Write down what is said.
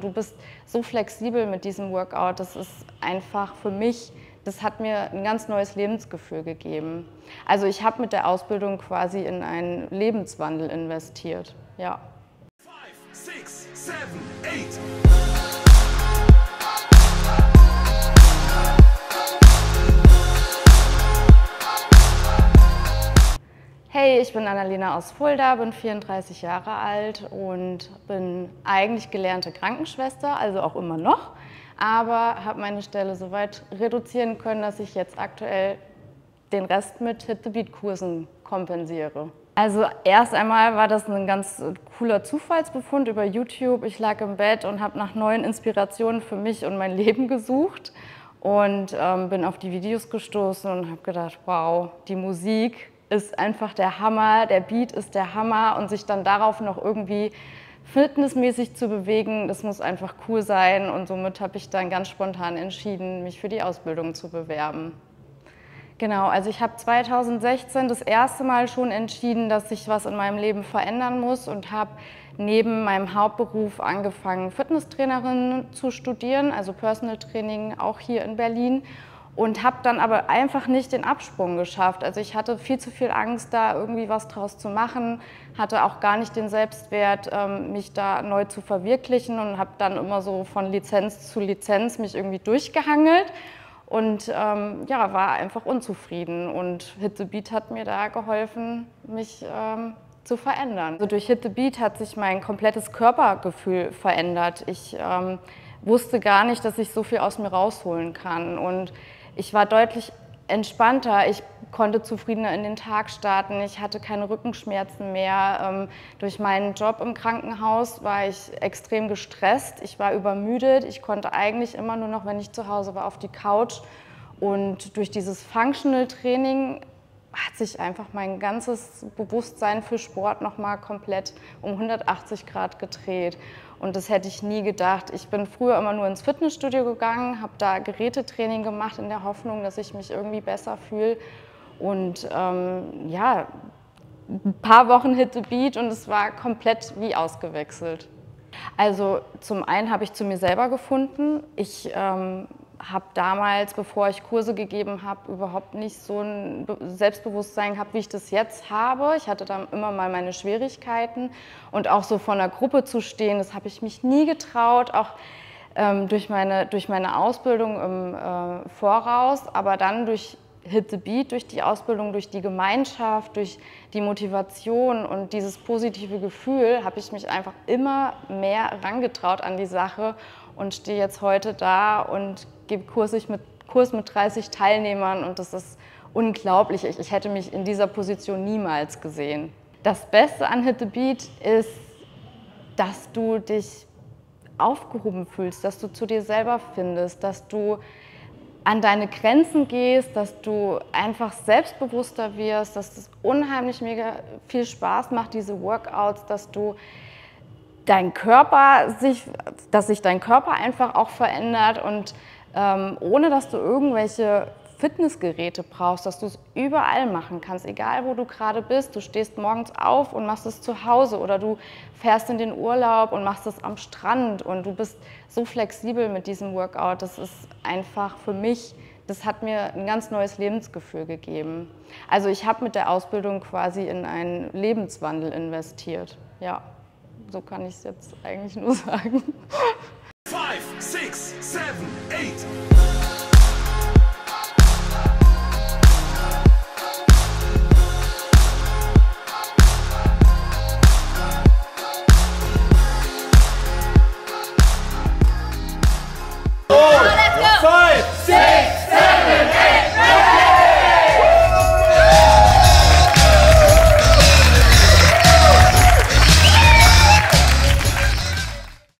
Du bist so flexibel mit diesem Workout, das ist einfach für mich, das hat mir ein ganz neues Lebensgefühl gegeben. Also ich habe mit der Ausbildung quasi in einen Lebenswandel investiert, ja. Five, six, seven, eight. Ich bin Annalena aus Fulda, bin 34 Jahre alt und bin eigentlich gelernte Krankenschwester, also auch immer noch, aber habe meine Stelle so weit reduzieren können, dass ich jetzt aktuell den Rest mit Hit the Beat Kursen kompensiere. Also erst einmal war das ein ganz cooler Zufallsbefund über YouTube. Ich lag im Bett und habe nach neuen Inspirationen für mich und mein Leben gesucht und ähm, bin auf die Videos gestoßen und habe gedacht, wow, die Musik ist einfach der Hammer, der Beat ist der Hammer und sich dann darauf noch irgendwie fitnessmäßig zu bewegen, das muss einfach cool sein und somit habe ich dann ganz spontan entschieden, mich für die Ausbildung zu bewerben. Genau, also ich habe 2016 das erste Mal schon entschieden, dass sich was in meinem Leben verändern muss und habe neben meinem Hauptberuf angefangen, Fitnesstrainerin zu studieren, also Personal Training auch hier in Berlin und habe dann aber einfach nicht den Absprung geschafft. Also ich hatte viel zu viel Angst, da irgendwie was draus zu machen, hatte auch gar nicht den Selbstwert, ähm, mich da neu zu verwirklichen und habe dann immer so von Lizenz zu Lizenz mich irgendwie durchgehangelt und ähm, ja, war einfach unzufrieden. Und Hit the Beat hat mir da geholfen, mich ähm, zu verändern. Also durch Hit the Beat hat sich mein komplettes Körpergefühl verändert. Ich ähm, wusste gar nicht, dass ich so viel aus mir rausholen kann und ich war deutlich entspannter, ich konnte zufriedener in den Tag starten, ich hatte keine Rückenschmerzen mehr. Ähm, durch meinen Job im Krankenhaus war ich extrem gestresst, ich war übermüdet, ich konnte eigentlich immer nur noch, wenn ich zu Hause war, auf die Couch. Und durch dieses Functional Training hat sich einfach mein ganzes Bewusstsein für Sport nochmal komplett um 180 Grad gedreht. Und das hätte ich nie gedacht. Ich bin früher immer nur ins Fitnessstudio gegangen, habe da Gerätetraining gemacht in der Hoffnung, dass ich mich irgendwie besser fühle. Und ähm, ja, ein paar Wochen Hit the Beat und es war komplett wie ausgewechselt. Also zum einen habe ich zu mir selber gefunden. Ich ähm, habe damals, bevor ich Kurse gegeben habe, überhaupt nicht so ein Selbstbewusstsein gehabt, wie ich das jetzt habe. Ich hatte da immer mal meine Schwierigkeiten und auch so vor einer Gruppe zu stehen, das habe ich mich nie getraut, auch ähm, durch, meine, durch meine Ausbildung im äh, Voraus, aber dann durch Hit the Beat, durch die Ausbildung, durch die Gemeinschaft, durch die Motivation und dieses positive Gefühl habe ich mich einfach immer mehr rangetraut an die Sache und stehe jetzt heute da und gebe Kurs mit, Kurs mit 30 Teilnehmern und das ist unglaublich. Ich, ich hätte mich in dieser Position niemals gesehen. Das Beste an Hit the Beat ist, dass du dich aufgehoben fühlst, dass du zu dir selber findest, dass du an deine Grenzen gehst, dass du einfach selbstbewusster wirst, dass es unheimlich mega viel Spaß macht, diese Workouts, dass du dein Körper sich, dass sich dein Körper einfach auch verändert und ähm, ohne dass du irgendwelche Fitnessgeräte brauchst, dass du es überall machen kannst, egal wo du gerade bist. Du stehst morgens auf und machst es zu Hause oder du fährst in den Urlaub und machst es am Strand und du bist so flexibel mit diesem Workout. Das ist einfach für mich, das hat mir ein ganz neues Lebensgefühl gegeben. Also ich habe mit der Ausbildung quasi in einen Lebenswandel investiert. Ja, so kann ich es jetzt eigentlich nur sagen.